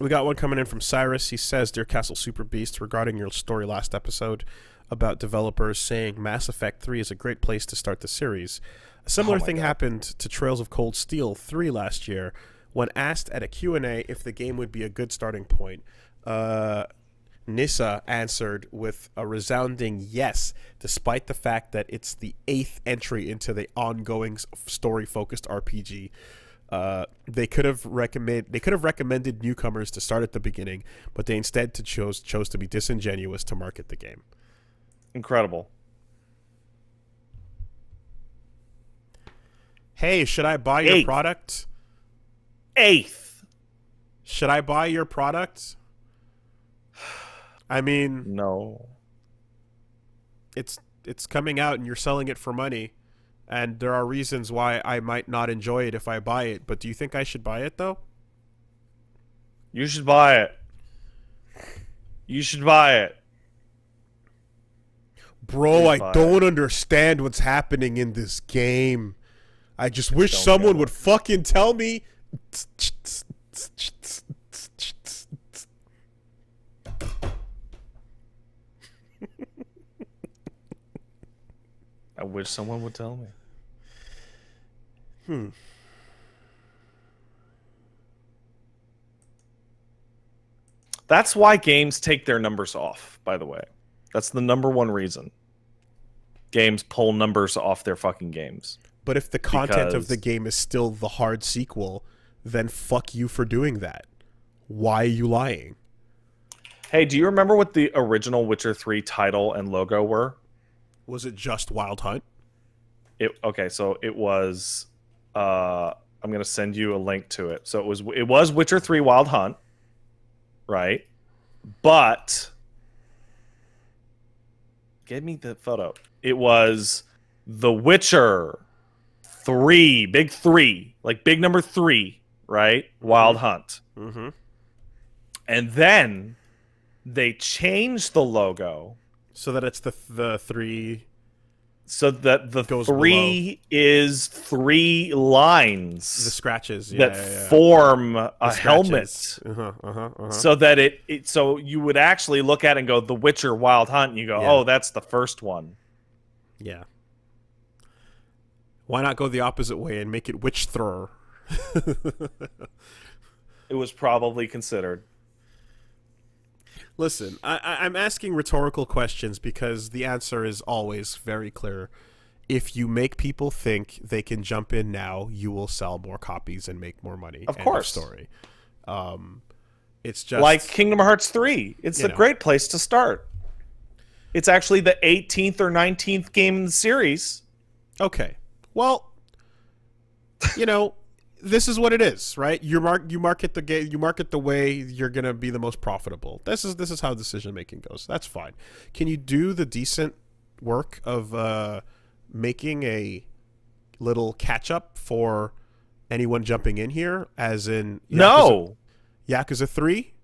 We got one coming in from Cyrus. He says, Dear Castle Super Beast, regarding your story last episode about developers saying Mass Effect 3 is a great place to start the series. A similar Oh thing God. happened to Trails of Cold Steel 3 last year when asked at a Q&A if the game would be a good starting point. Uh, NISA answered with a resounding yes, despite the fact that it's the eighth entry into the ongoing story focused RPG. Uh, they could have recommend they could have recommended newcomers to start at the beginning, but they instead to chose chose to be disingenuous to market the game. Incredible. Hey, should I buy your product? Eighth. Should I buy your product? I mean, No. it's it's coming out and you're selling it for money and there are reasons why I might not enjoy it if I buy it, but do you think I should buy it though? You should buy it. You should buy it. Bro, I don't understand what's happening in this game. I just wish Don't someone would fucking tell me. I wish someone would tell me. Hmm. That's why games take their numbers off, by the way. That's the number one reason. Games pull numbers off their fucking games. But if the content of the game is still the hard sequel, then fuck you for doing that. Why are you lying? Hey, do you remember what the original Witcher 3 title and logo were? Was it just Wild Hunt? It okay, so it was uh I'm going to send you a link to it. So it was it was Witcher 3 Wild Hunt, right? But give me the photo. It was The Witcher 3, big 3, like big number 3, right? Wild Hunt. Mm-hmm. And then they changed the logo So that it's the the three. So that the Goes three is three lines The scratches yeah, that yeah, yeah. form a The helmet. Uh-huh, uh-huh, uh-huh. So that it, it so you would actually look at it and go The Witcher Wild Hunt and you go. "Oh, that's the first one." Yeah. Why not go the opposite way and make it Witch Thrower? It was probably considered. Listen, I, I'm asking rhetorical questions because the answer is always very clear. If you make people think they can jump in now, you will sell more copies and make more money. Of End course. story. Um, it's just like Kingdom Hearts 3. It's a know. great place to start. It's actually the 18th or 19th game in the series. Okay. Well, you know, this is what it is, right? You mark you market the game, you market the way you're gonna be the most profitable. This is this is how decision making goes. That's fine. Can you do the decent work of uh, making a little catch up for anyone jumping in here? As in, Yakuza- No. Yakuza Three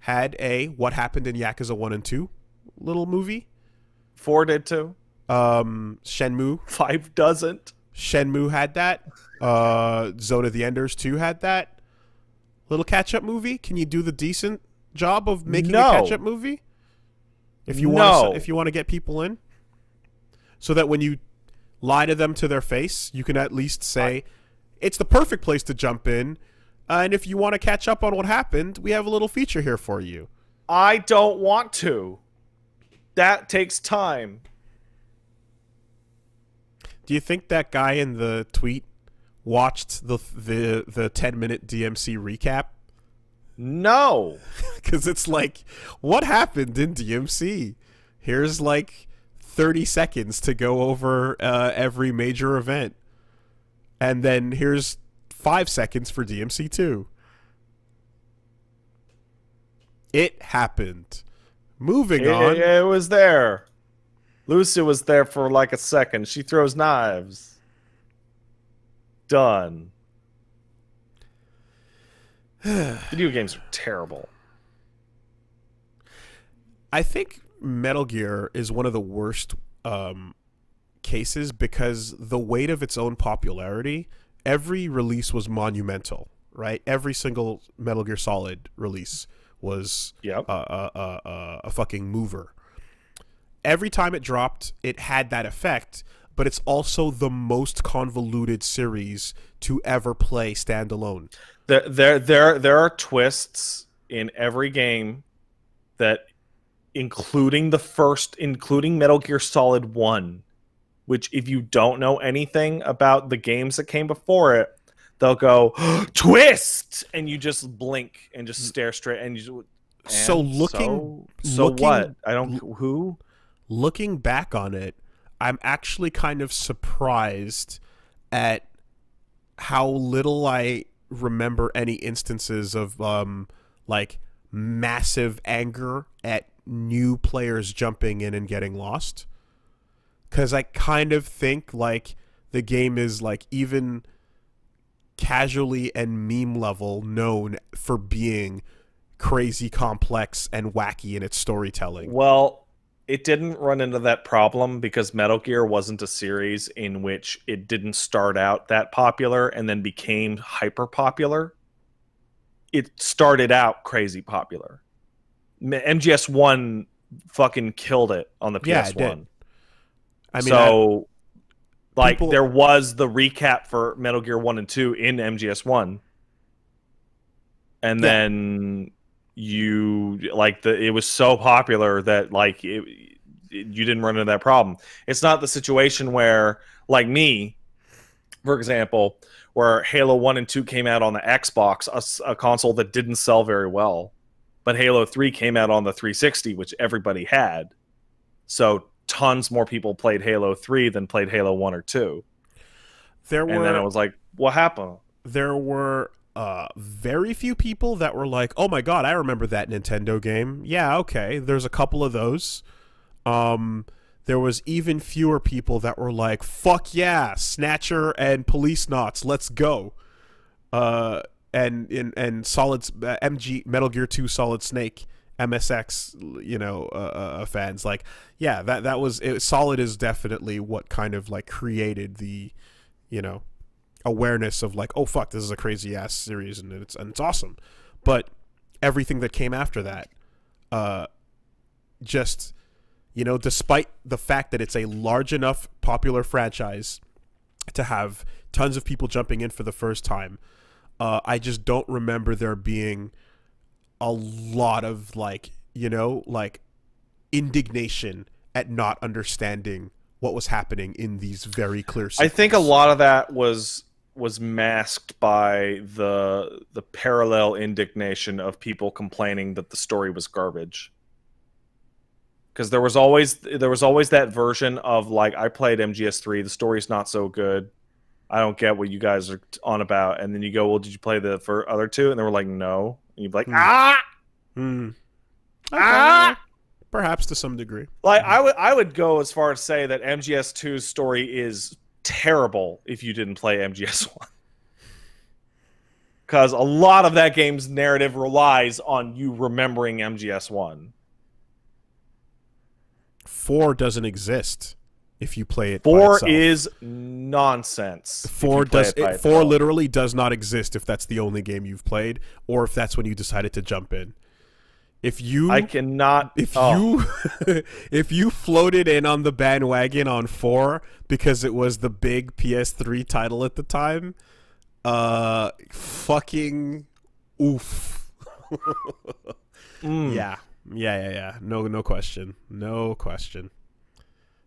had a what happened in Yakuza One and Two little movie. 4 did too. Um, Shenmue 5 doesn't. Shenmue had that. Uh, Zone of the Enders 2 had that. Little catch up movie. Can you do the decent job of making No. a catch up movie? If you No. want to, if you want to get people in, so that when you lie to them to their face, you can at least say it's the perfect place to jump in. Uh, and if you want to catch up on what happened, we have a little feature here for you. I don't want to. That takes time. Do you think that guy in the tweet watched the the the 10 minute DMC recap? No. because it's like, what happened in DMC? Here's like 30 seconds to go over uh, every major event, and then here's five seconds for DMC two. It happened. Moving It, on. it was there. Lucy was there for like a second. She throws knives. Done. Video games are terrible. I think Metal Gear is one of the worst um, cases because the weight of its own popularity, every release was monumental, right? Every single Metal Gear Solid release was Yep. a, a, a, a, a fucking mover. Every time it dropped, it had that effect, but it's also the most convoluted series to ever play standalone. there there there there are twists in every game that including the first including Metal Gear Solid 1 which if you don't know anything about the games that came before it they'll go twist! And you just blink and just mm. stare straight and you and So looking- so, so looking- what? I don't who? looking back on it, I'm actually kind of surprised at how little I remember any instances of um like massive anger at new players jumping in and getting lost. Cuz I kind of think like the game is like even casually and meme level known for being crazy complex and wacky in its storytelling. Well, it didn't run into that problem because Metal Gear wasn't a series in which it didn't start out that popular and then became hyper popular. It started out crazy popular. MGS1 fucking killed it on the Yeah, PS1. it did. I mean, I- so like people- there was the recap for Metal Gear 1 and 2 in MGS1. And Yeah. then you like the it was so popular that like it, it- you didn't run into that problem. It's not the situation where like me for example, where Halo 1 and 2 came out on the Xbox, a console that didn't sell very well, but Halo 3 came out on the 360, which everybody had. So tons more people played Halo 3 than played Halo 1 or 2. there were And then it was like, what happened? there were uh, very few people that were like, "Oh my god, I remember that Nintendo game." Yeah, okay. There's a couple of those. Um, there was even fewer people that were like, "Fuck yeah, Snatcher and Policenauts, let's go." Uh, and and and Solid uh, MG Metal Gear Two Solid Snake MSX, you know, uh, uh, fans like, yeah, that that was it, Solid is definitely what kind of like created the, you know, awareness of like, oh fuck, this is a crazy ass series and it's and it's awesome. But everything that came after that, uh, just you know, despite the fact that it's a large enough popular franchise to have tons of people jumping in for the first time, uh, I just don't remember there being a lot of like you know like indignation at not understanding what was happening in these very clear. I think a lot of that was was masked by the the parallel indignation of people complaining that the story was garbage. Because there was always there was always that version of like I played MGS3, the story's not so good. I don't get what you guys are on about. And then you go, well, did you play the for other two? And they were like, no. And you'd be like, Hmm. ah, Hmm. ah. Perhaps to some degree. Like I would I would go as far as say that MGS2's story is terrible if you didn't play MGS1. Cuz a lot of that game's narrative relies on you remembering MGS1. Four doesn't exist if you play it. by 4 itself. is nonsense. four does it it, four literally does not exist if that's the only game you've played or if that's when you decided to jump in. If you I cannot if oh, you if you floated in on the bandwagon on 4 because it was the big PS3 title at the time, uh fucking oof. mm. Yeah. Yeah, yeah, yeah. No no question. No question.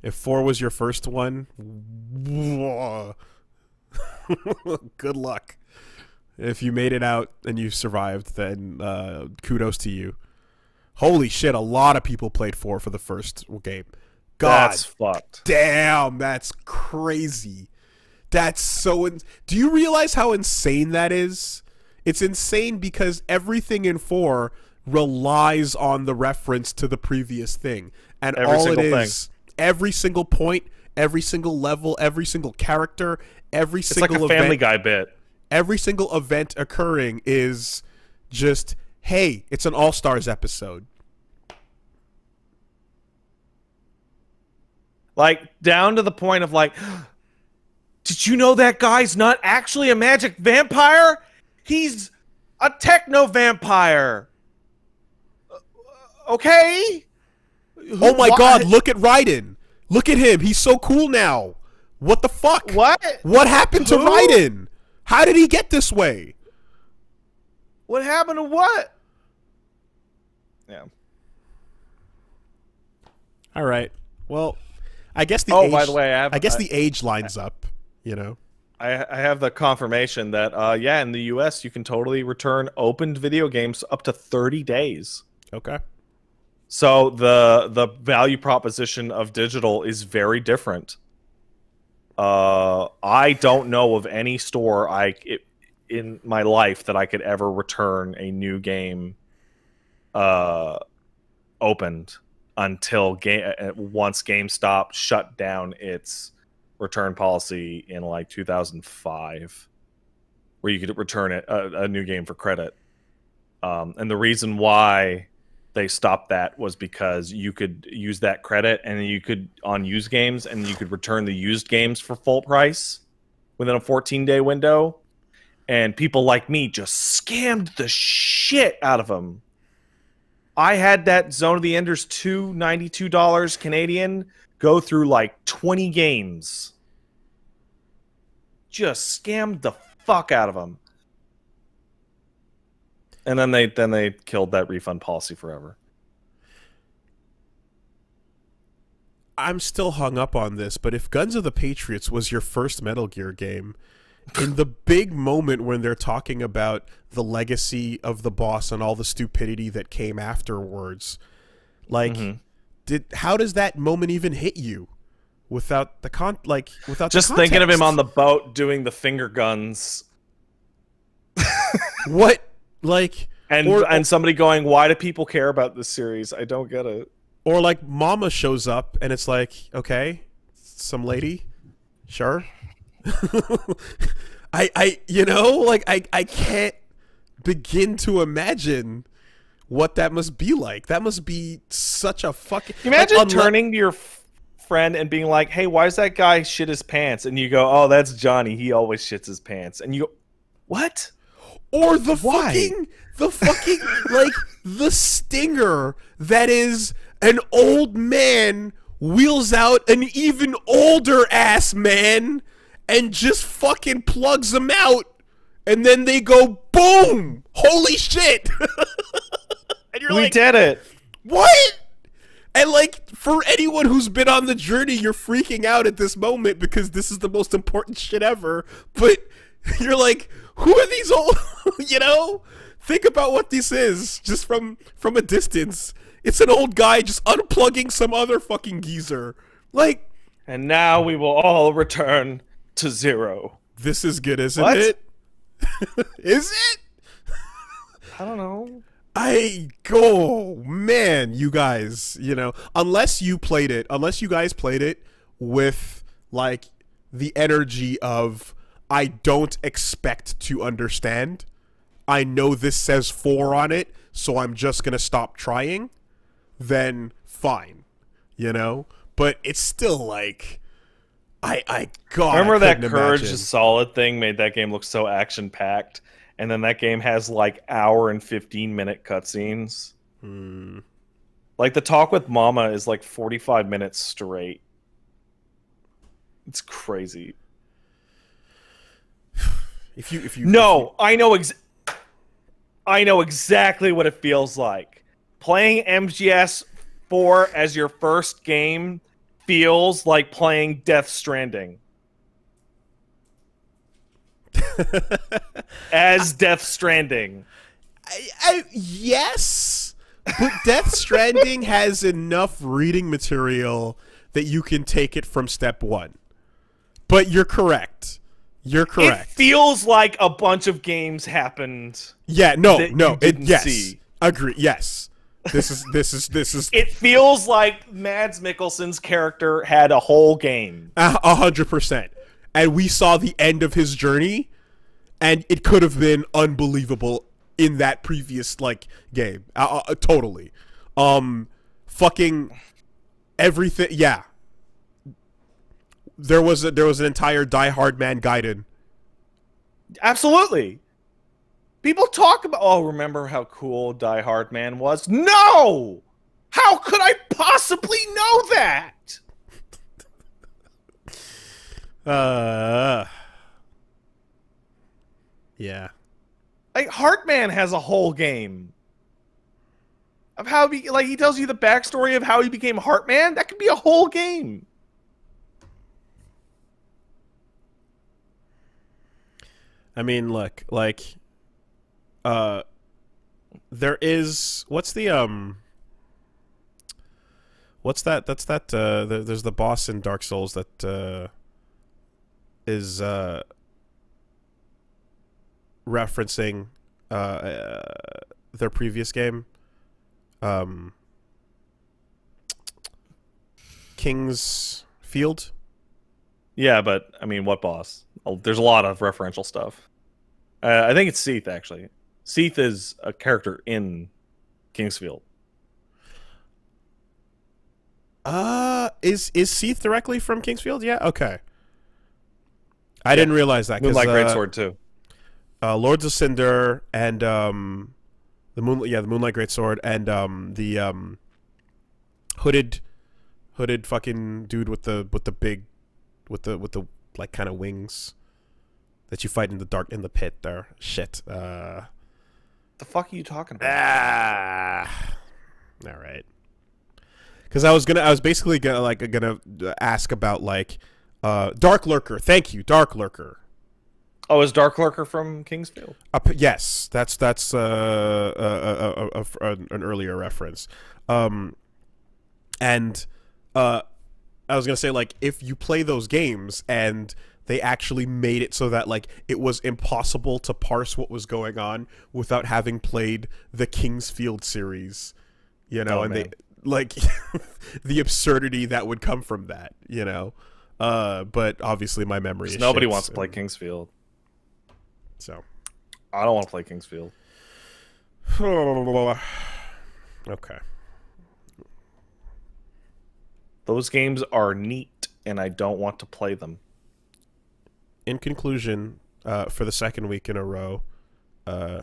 If 4 was your first one, good luck. If you made it out and you survived, then uh, kudos to you. Holy shit, a lot of people played 4 for the first game. God that's fucked. damn, that's crazy. That's so. Do you realize how insane that is? It's insane because everything in four relies on the reference to the previous thing, and Every all it single thing. every single point, every single level, every single character, every It's single like a event, Family Guy bit. every single event occurring is just, hey, it's an All Stars episode. Like down to the point of like, did you know that guy's not actually a magic vampire? He's a techno vampire. Uh, Okay. Oh my What? god, look at Raiden. Look at him. He's so cool now. What the fuck? What? What happened to Who? Raiden? How did he get this way? What happened to what? Yeah. All right. Well, I guess the Oh, age, by the way, I have. I guess I- the age lines up, you know. I, I have the confirmation that uh, yeah, in the U.S. you can totally return opened video games up to 30 days. Okay. So the the value proposition of digital is very different. Uh, I don't know of any store I it, in my life that I could ever return a new game uh, opened until game once GameStop shut down its return policy in like 2005 where you could return it a, a new game for credit. Um, and the reason why they stopped that was because you could use that credit and you could on used games and you could return the used games for full price within a 14 day window. And people like me just scammed the shit out of them i had that zone of the enders 2 $92 canadian go through like 20 games. Just scammed the fuck out of them and then they then they killed that refund policy forever. I'm still hung up on this, but if Guns of the Patriots was your first Metal Gear game, in the big moment when they're talking about the legacy of the boss and all the stupidity that came afterwards, like Mhm. did how does that moment even hit you without the con like without just thinking of him on the boat doing the finger guns what like and Or- and somebody going why do people care about this series i don't get it Or like Mama shows up and it's like, okay, some lady, sure. I I you know like I I can't begin to imagine what that must be like. That must be such a fucking. imagine like, turning to your friend and being like hey why does that guy shit his pants and you go oh that's johnny he always shits his pants and you go what or the Why? fucking the fucking like the stinger that is an old man wheels out an even older ass man and just fucking plugs them out and then they go boom! Holy shit! And you're we like did it. What? And like for anyone who's been on the journey you're freaking out at this moment because this is the most important shit ever. But you're like who are these old you know? Think about what this is just from from a distance. It's an old guy just unplugging some other fucking geezer. Like and now we will all return to zero this is good isn't What? it is it i don't know I go man, you guys, you know, unless you played it, unless you guys played it with like the energy of I don't expect to understand. I know this says 4 on it, so I'm just going to stop trying, then fine, you know? But it's still like I I god. I Remember that Courage imagine. is Solid thing made that game look so action packed, and then that game has like hour and fifteen minute cutscenes. Hmm. Like the talk with Mama is like forty five minutes straight. It's crazy. If you if you No, I know ex- I know exactly what it feels like. Playing MGS 4 as your first game feels like playing Death Stranding. as Death Stranding. I, I, yes, but Death Stranding has enough reading material that you can take it from step one. But you're correct. You're It correct. feels like a bunch of games happened. yeah, no, no, it, yes, see. agree. Yes, this is this is this is It feels like Mads Mikkelsen's character had a whole game. a hundred percent. And we saw the end of his journey, and it could have been unbelievable in that previous like game. Uh, uh, totally. Um, fucking everything. Yeah. There was a, there was an entire Die-Hardman Gaiden. Absolutely. People talk about, oh, remember how cool Die Hard Man was? No! How could I possibly know that? Uh, yeah. Like Heartman has a whole game of how he like he tells you the backstory of how he became Heartman. That could be a whole game. I mean, look, like, uh, there is what's the um, what's that? That's that. Uh, the, there's the boss in Dark Souls that uh, is uh, referencing uh, uh, their previous game, um, King's Field. Yeah, but I mean, what boss? There's a lot of referential stuff. Uh, I think it's Seath actually. Seath is a character in King's Field. Uh, is is Seath directly from King's Field? Yeah. Okay. I didn't realize that. Moonlight uh, Greatsword too. uh, Lords of Cinder and um, the moon, yeah, the Moonlight Greatsword and um, the um, hooded, hooded fucking dude with the with the big, with the with the like kind of wings that you fight in the dark in the pit there. Shit. Uh, The fuck are you talking about? ah. All right. Because I was gonna, I was basically gonna like gonna ask about like, uh, Dark Lurker. Thank you, Dark Lurker. Oh, is Dark Lurker from King's Field? Up, yes, that's that's uh, a, a, a, a, an earlier reference, um, and uh, I was gonna say like if you play those games and they actually made it so that like it was impossible to parse what was going on without having played the King's Field series, you know, Oh, and man. they like the absurdity that would come from that, you know. Uh, but obviously my memory is Nobody wants to play and King's Field. So I don't want to play King's Field. okay. Those games are neat, and I don't want to play them. In conclusion, uh, for the second week in a row, uh,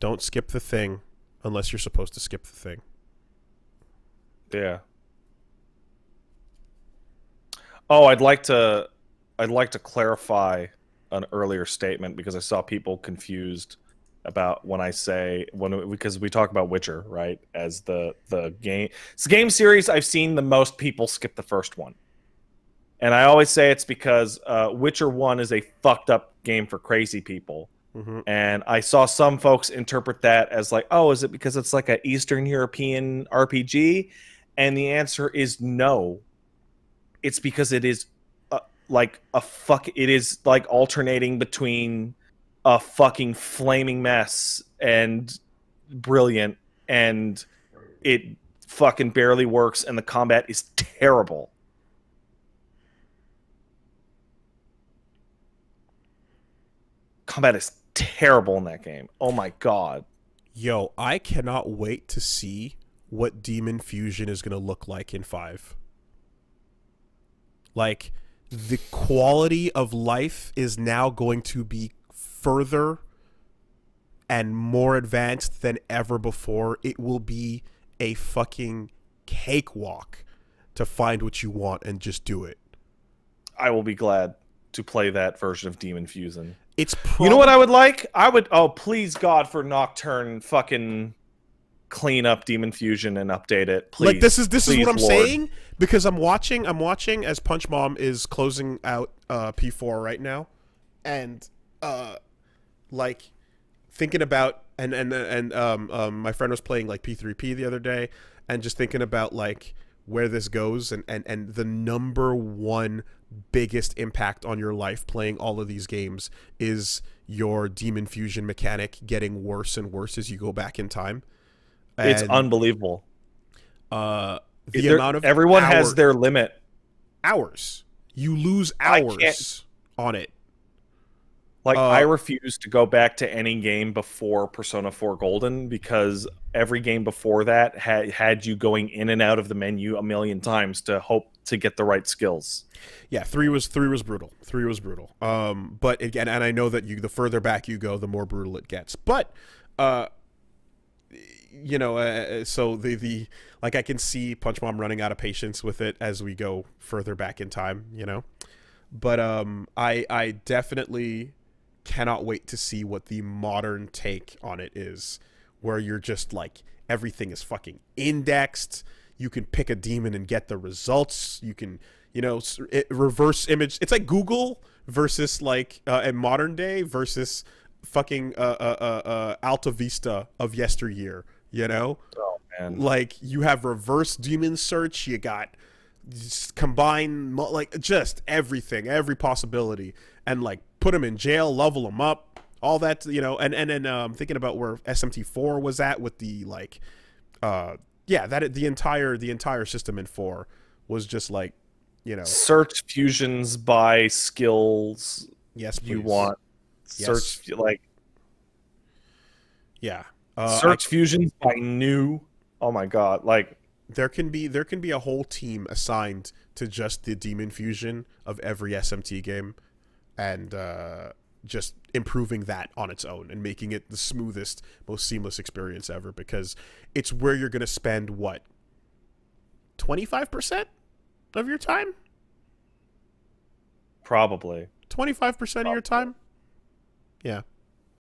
don't skip the thing unless you're supposed to skip the thing. Yeah. Oh, I'd like to I'd like to clarify an earlier statement because I saw people confused about when I say when because we talk about Witcher, right? As the the game it's the game series I've seen the most people skip the first one. And I always say it's because uh, Witcher 1 is a fucked up game for crazy people. Mm-hmm. And I saw some folks interpret that as like, oh, is it because it's like an Eastern European RPG? And the answer is no. It's because it is uh, like a fuck. It is like alternating between a fucking flaming mess and brilliant, and it fucking barely works, and the combat is terrible. Combat is terrible in that game. Oh my god. Yo, I cannot wait to see what Demon Fusion is going to look like in 5. Like, the quality of life is now going to be further and more advanced than ever before. It will be a fucking cakewalk to find what you want and just do it. I will be glad to play that version of Demon Fusion. It's You know what I would like? I would oh please God for Nocturne fucking clean up Demon Fusion and update it. Please. like this is this is what I'm Lord. saying because I'm watching I'm watching as Punch Mom is closing out uh, P4 right now, and uh, like thinking about and and and um, um my friend was playing like P3P the other day and just thinking about like where this goes and and and the number one biggest impact on your life playing all of these games is your demon fusion mechanic getting worse and worse as you go back in time. It's unbelievable. uh the There- amount of everyone has their limit. hours. You lose hours on it. Like Uh, I refuse to go back to any game before Persona 4 Golden because every game before that had had you going in and out of the menu a million times to hope to get the right skills. Yeah, three was three was brutal. Three was brutal. Um, but again, and I know that you the further back you go, the more brutal it gets. But, uh, you know, uh, so the the like I can see Punch Mom running out of patience with it as we go further back in time. You know, but um, I I definitely cannot wait to see what the modern take on it is, where you're just like everything is fucking indexed. You can pick a demon and get the results. You can you know it, reverse image it's like google versus like uh, in modern day versus fucking uh, uh, uh, uh, AltaVista of yesteryear you know Oh man. like you have reverse demon search you got s- combine like just everything every possibility and like put them in jail level them up all that you know and and then um thinking about where smt4 was at with the like uh yeah that the entire the entire system in 4 was just like you know Search fusions by skills yes you please. want. Yes. Search like yeah uh, search fusions by new. Oh my god! Like there can be there can be a whole team assigned to just the demon fusion of every SMT game, and uh, just improving that on its own and making it the smoothest, most seamless experience ever. Because it's where you're going to spend what twenty five percent of your time, probably. twenty five percent of your time. Yeah,